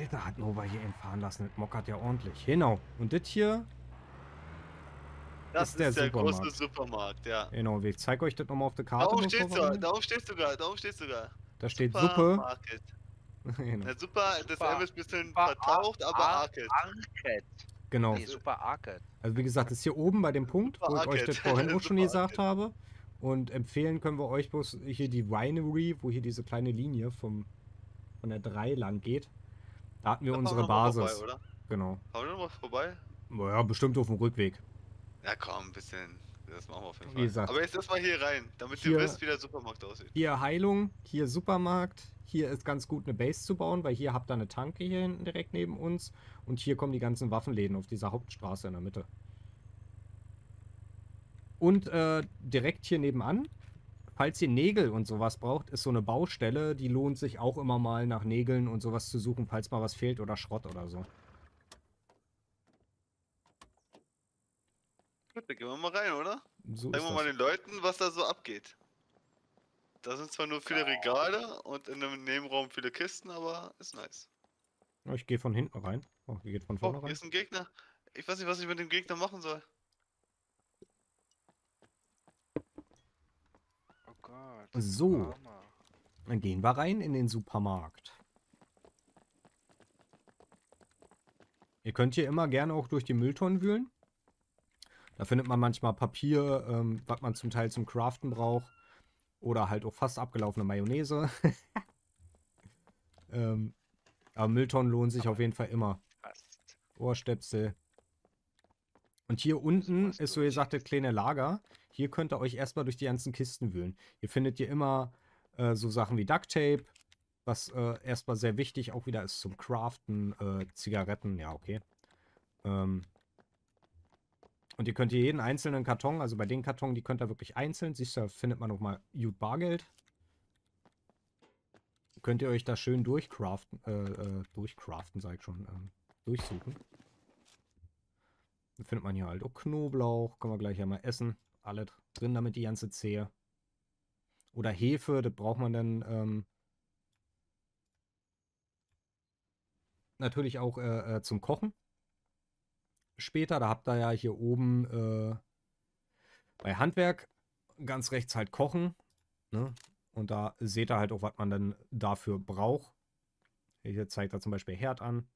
Alter, hat Nova hier entfahren lassen. Das mockert ja ordentlich. Genau. Und das hier Das ist der ist der große Supermarkt. Supermarkt, ja. Genau, ich zeige euch das nochmal auf der Karte. Darum bevor steht sogar, reingehen. darum steht sogar, darum steht sogar. Da steht Suppe. Supermarket. genau. Ja, super, das Super- M ist ein bisschen Super vertaucht, aber Ar- Arcade. Arcade. genau. Nee, Super Arcade. Also wie gesagt, das ist hier oben bei dem Punkt, wo ich euch das vorhin auch schon Super gesagt habe. Und empfehlen können wir euch bloß hier die Winery, wo hier diese kleine Linie vom, von der 3 lang geht. Da hatten wir Da unsere Basis. Vorbei, oder? Genau. Fahren wir noch mal vorbei? Ja, bestimmt auf dem Rückweg. Ja, komm, ein bisschen. Das machen wir auf jeden Wie Fall. gesagt, Aber jetzt erstmal hier rein, damit hier- ihr wisst, wie der Supermarkt aussieht. Hier Heilung, hier Supermarkt. Hier ist ganz gut eine Base zu bauen, weil hier habt ihr eine Tanke hier hinten direkt neben uns. Und hier kommen die ganzen Waffenläden auf dieser Hauptstraße in der Mitte. Und äh, direkt hier nebenan, falls ihr Nägel und sowas braucht, ist so eine Baustelle. Die lohnt sich auch immer mal nach Nägeln und sowas zu suchen, falls mal was fehlt oder Schrott oder so. Gut, dann gehen wir mal rein, oder? So ist wir mal den Leuten, was da so abgeht. Da sind zwar nur viele. Regale und in einem Nebenraum viele Kisten, aber ist nice. Ich gehe von hinten rein. Oh, ihr geht von Oh, vorne hier rein. ist ein Gegner. Ich weiß nicht, was ich mit dem Gegner machen soll. Gott. So. Dann gehen wir rein in den Supermarkt. Ihr könnt hier immer gerne auch durch die Mülltonnen wühlen. Da findet man manchmal Papier, ähm, was man zum Teil zum Craften braucht. Oder halt auch fast abgelaufene Mayonnaise. ähm, aber Mülltonnen lohnen sich auf jeden Fall immer. Passt. Ohrstöpsel. Und hier unten ist so, ihr sagt, das kleine Lager. Hier könnt ihr euch erstmal durch die ganzen Kisten wühlen. Hier findet ihr immer äh, so Sachen wie Duct Tape, was äh, erstmal sehr wichtig auch wieder ist zum Craften. Äh, Zigaretten, ja, okay. Ähm, und ihr könnt hier jeden einzelnen Karton, also bei den Karton, die könnt ihr wirklich einzeln, siehst du, da findet man nochmal gut Bargeld. Könnt ihr euch da schön durchcraften, äh, äh, durchcraften, sag ich schon, ähm, durchsuchen. Findet man hier halt auch Knoblauch, können wir gleich einmal essen. Alle drin damit die ganze Zehe. Oder Hefe, das braucht man dann ähm, natürlich auch äh, äh, zum Kochen. Später, da habt ihr ja hier oben äh, bei Handwerk ganz rechts halt Kochen. Ne? Und da seht ihr halt auch, was man dann dafür braucht. Hier zeigt er zum Beispiel Herd an.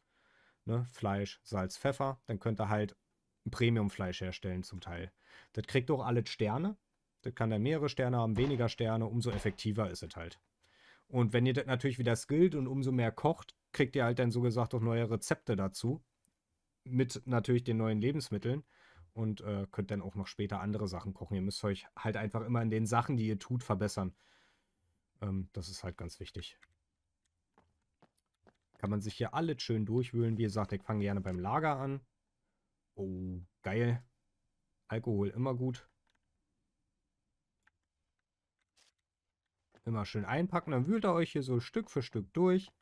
Ne? Fleisch, Salz, Pfeffer. Dann könnt ihr halt Premium-Fleisch herstellen zum Teil. Das kriegt auch alle Sterne. Das kann dann mehrere Sterne haben, weniger Sterne, umso effektiver ist es halt. Und wenn ihr das natürlich wieder skillt und umso mehr kocht, kriegt ihr halt dann so gesagt auch neue Rezepte dazu. Mit natürlich den neuen Lebensmitteln. Und äh, könnt dann auch noch später andere Sachen kochen. Ihr müsst euch halt einfach immer in den Sachen, die ihr tut, verbessern. Ähm, das ist halt ganz wichtig. Kann man sich hier alles schön durchwühlen. Wie gesagt, ich fange gerne beim Lager an. Oh, geil. Alkohol immer gut. Immer schön einpacken. Dann wühlt ihr euch hier so Stück für Stück durch.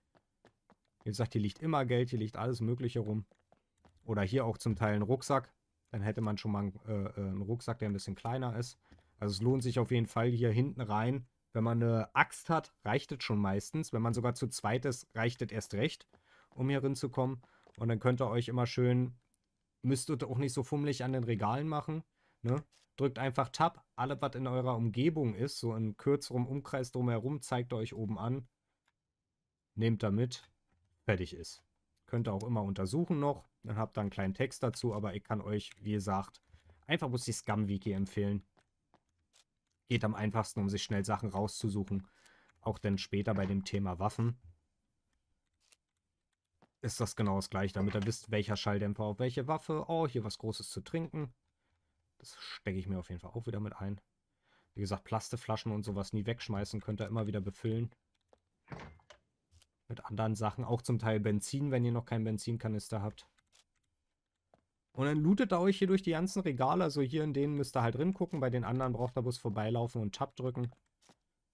Wie gesagt, hier liegt immer Geld, hier liegt alles Mögliche rum. Oder hier auch zum Teil ein Rucksack. Dann hätte man schon mal einen, äh, äh, einen Rucksack, der ein bisschen kleiner ist. Also es lohnt sich auf jeden Fall hier hinten rein. Wenn man eine Axt hat, reicht es schon meistens. Wenn man sogar zu zweit ist, reicht es erst recht, um hier hinzukommen. Und dann könnt ihr euch immer schön, müsst ihr auch nicht so fummelig an den Regalen machen. Ne? Drückt einfach Tab. Alles, was in eurer Umgebung ist, so in kürzerem Umkreis drumherum, zeigt euch oben an. Nehmt da mit. Fertig ist. Könnt ihr auch immer untersuchen noch. Dann habt ihr einen kleinen Text dazu, aber ich kann euch, wie gesagt, einfach bloß die Scum-Wiki empfehlen. Geht am einfachsten, um sich schnell Sachen rauszusuchen. Auch dann später bei dem Thema Waffen ist das genau das gleiche, damit ihr wisst, welcher Schalldämpfer auf welche Waffe. Oh, hier was Großes zu trinken. Das stecke ich mir auf jeden Fall auch wieder mit ein. Wie gesagt, Plastikflaschen und sowas nie wegschmeißen, könnt ihr immer wieder befüllen. Mit anderen Sachen, auch zum Teil Benzin, wenn ihr noch keinen Benzinkanister habt. Und dann lootet ihr euch hier durch die ganzen Regale. Also hier in denen müsst ihr halt drin gucken. Bei den anderen braucht ihr bloß vorbeilaufen und Tab drücken.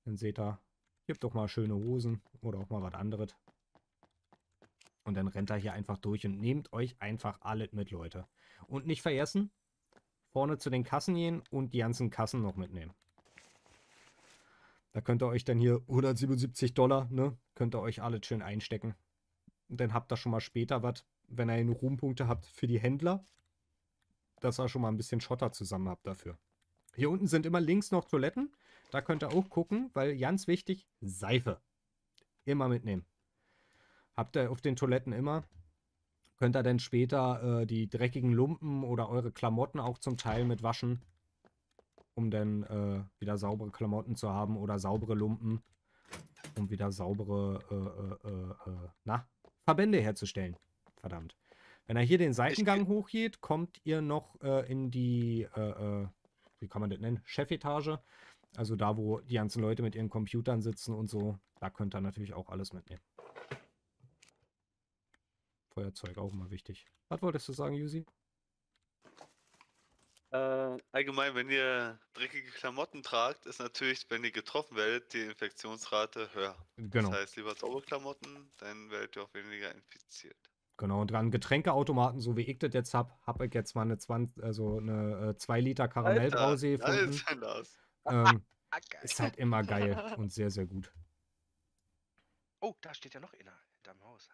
Dann seht ihr, gibt doch mal schöne Hosen oder auch mal was anderes. Und dann rennt er hier einfach durch und nehmt euch einfach alles mit, Leute. Und nicht vergessen, vorne zu den Kassen gehen und die ganzen Kassen noch mitnehmen. Da könnt ihr euch dann hier 177 Dollar, ne? Könnt ihr euch alles schön einstecken. Und dann habt ihr schon mal später was, wenn ihr genug Ruhmpunkte habt für die Händler, dass ihr schon mal ein bisschen Schotter zusammen habt dafür. Hier unten sind immer links noch Toiletten. Da könnt ihr auch gucken, weil ganz wichtig, Seife. Immer mitnehmen. Habt ihr auf den Toiletten immer. Könnt ihr dann später äh, die dreckigen Lumpen oder eure Klamotten auch zum Teil mit waschen, um dann äh, wieder saubere Klamotten zu haben oder saubere Lumpen, um wieder saubere äh, äh, äh, äh na, Verbände herzustellen. Verdammt. Wenn er hier den Seitengang hochgeht, kommt ihr noch in die, wie kann man das nennen, Chefetage. Also da, wo die ganzen Leute mit ihren Computern sitzen und so. Da könnt ihr natürlich auch alles mitnehmen. Feuerzeug auch immer wichtig. Was wolltest du sagen, Yusi? Äh, allgemein, wenn ihr dreckige Klamotten tragt, ist natürlich, wenn ihr getroffen werdet, die Infektionsrate höher. Genau. Das heißt, lieber saubere Klamotten, dann werdet ihr auch weniger infiziert. Genau, und dran Getränkeautomaten, so wie ich das jetzt habe, habe ich jetzt mal eine 20, also eine 2 äh, Liter Karamellbrause gefunden. Ähm, ist halt immer geil und sehr, sehr gut. Oh, da steht ja noch einer hinterm Haus.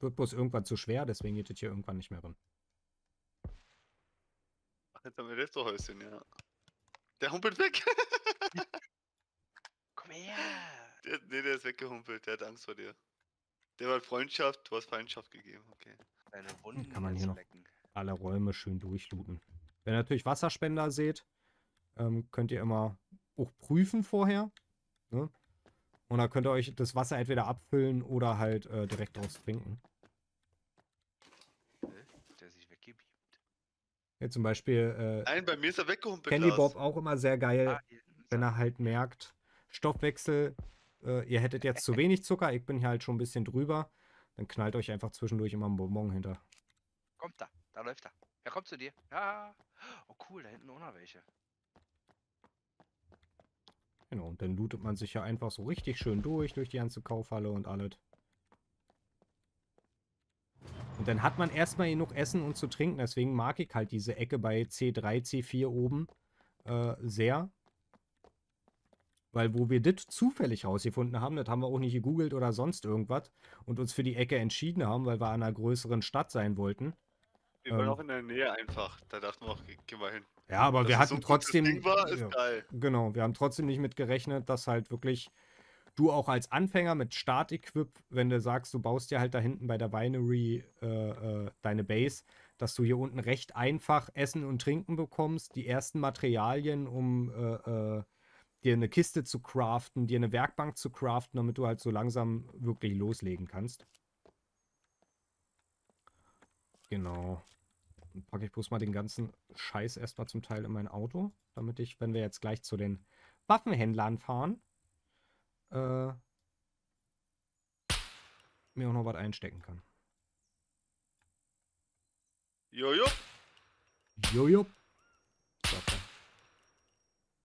Wird bloß irgendwann zu schwer, deswegen geht es hier irgendwann nicht mehr drin. Ach, jetzt haben wir das Häuschen, ja. Der humpelt weg. Komm her. Der, nee, der ist weggehumpelt, der hat Angst vor dir. Der war Freundschaft, du hast Feindschaft gegeben, okay. Deine Wunden Kann man hier noch alle Räume schön durchlooten. Wenn ihr natürlich Wasserspender seht, ähm, könnt ihr immer auch prüfen vorher. Ne? Und dann könnt ihr euch das Wasser entweder abfüllen oder halt äh, direkt draus trinken. Der sich weggebeamt. Ja, zum Beispiel. Äh, Nein, bei mir ist er weggehumpelt. Candy Bob auch immer sehr geil, ah, wenn er halt merkt, Stoffwechsel, äh, ihr hättet jetzt zu wenig Zucker, ich bin hier halt schon ein bisschen drüber. Dann knallt euch einfach zwischendurch immer ein Bonbon hinter. Kommt da, da läuft er. Er kommt zu dir. Ja. Oh cool, da hinten auch noch welche. Genau, und dann lootet man sich ja einfach so richtig schön durch, durch die ganze Kaufhalle und alles. Und dann hat man erstmal genug Essen und zu trinken. Deswegen mag ich halt diese Ecke bei C3, C4 oben äh, sehr. Weil wo wir das zufällig rausgefunden haben, das haben wir auch nicht gegoogelt oder sonst irgendwas und uns für die Ecke entschieden haben, weil wir an einer größeren Stadt sein wollten. Wir waren ähm, auch in der Nähe einfach. Da dachten wir auch, gehen wir hin. Ja, aber dass wir hatten so trotzdem. War, ja, genau, wir haben trotzdem nicht mit gerechnet, dass halt wirklich du auch als Anfänger mit Start-Equip, wenn du sagst, du baust dir halt da hinten bei der Winery äh, äh, deine Base, dass du hier unten recht einfach Essen und Trinken bekommst, die ersten Materialien, um äh, äh dir eine Kiste zu craften, dir eine Werkbank zu craften, damit du halt so langsam wirklich loslegen kannst. Genau. Dann packe ich bloß mal den ganzen Scheiß erstmal zum Teil in mein Auto, damit ich, wenn wir jetzt gleich zu den Waffenhändlern fahren, äh, mir auch noch was einstecken kann. Jojo. Jojo. Stop.